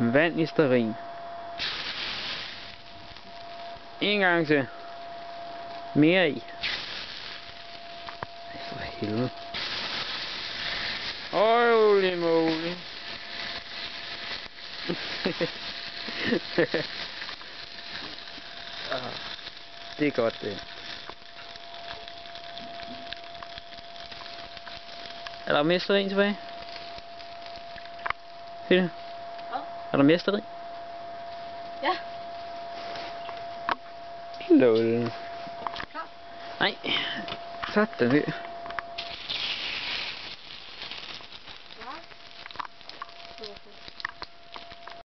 Vand i sterin. En gang til. Mere i. Ej, for helvede. Holy moly. Ah, det er godt det. Er der mere sterin tilbage? Fille? Hvad? Er der mere sterin? Ja. Lol. Nej. Sådan der.